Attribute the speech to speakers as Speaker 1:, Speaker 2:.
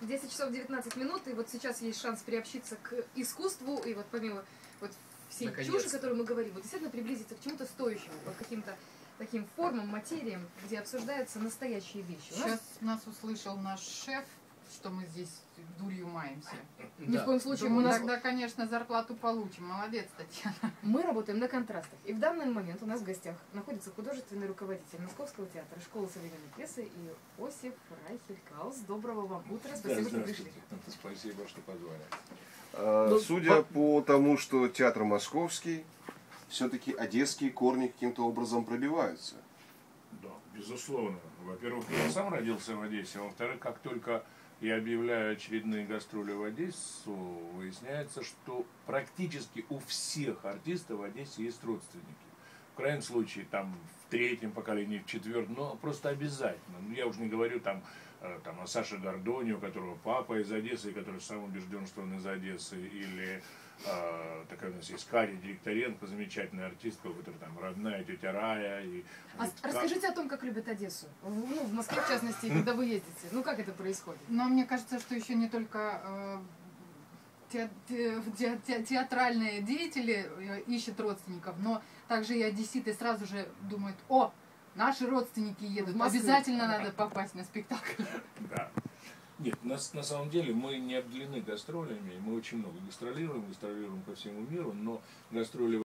Speaker 1: 10 часов 19 минут, и вот сейчас есть шанс приобщиться к искусству, и вот помимо вот всей чуши, которую мы говорим, вот действительно приблизиться к чему-то стоящему, вот каким-то таким формам, материям, где обсуждаются настоящие вещи. У нас
Speaker 2: Сейчас нас услышал наш шеф, что мы здесь дурью маемся.
Speaker 1: ни в коем случае
Speaker 2: Думаю,
Speaker 1: нас
Speaker 2: тогда, конечно, зарплату получим. Молодец, Татьяна.
Speaker 1: Мы работаем на контрастах. И в данный момент у нас в гостях находится художественный руководитель Московского театра школы современной пьесы Иосиф Райхелькаус. Доброго вам утра. Спасибо, что пришли.
Speaker 3: Спасибо, что позвали.
Speaker 4: А,
Speaker 1: Ну,
Speaker 4: Судя по тому, что театр московский, все-таки одесские корни каким-то образом пробиваются.
Speaker 3: Да, безусловно. Во-первых, я сам родился в Одессе. Во-вторых, как только я объявляю очередные гастроли в Одессу, выясняется, что практически у всех артистов в Одессе есть родственники. В крайнем случае, там, в третьем поколении, в четвертом, но просто обязательно. Ну, я уже не говорю там, э, там о Саше Гордоне, у которого папа из Одессы, и который сам убежден, что он из Одессы, или э, такая у нас есть Каря Директоренко, замечательная артистка, у которой там родная тетя Рая. И,
Speaker 1: А с- расскажите о том, как любят Одессу. В- Ну, в Москве, в частности, когда вы ездите. Ну, как это происходит?
Speaker 2: Но мне кажется, что еще не только театральные деятели э, ищут родственников, но также и одесситы сразу же думают, о, наши родственники едут, обязательно надо попасть на спектакль.
Speaker 3: Да. Нет, на, на самом деле мы не обделены гастролями, мы очень много гастролируем, гастролируем по всему миру, но гастроли